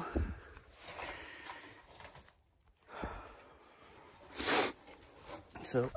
So